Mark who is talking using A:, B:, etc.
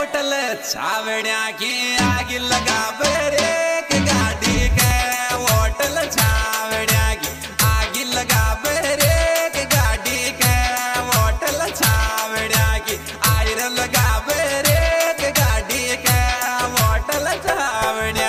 A: hotel छावड़िया की आग लगा बेरे गाड़ी के होटल छावड़िया की आग लगा बेरे गाड़ी के होटल छावड़िया की आयर लगा बेरे गाड़ी के होटल छावड़िया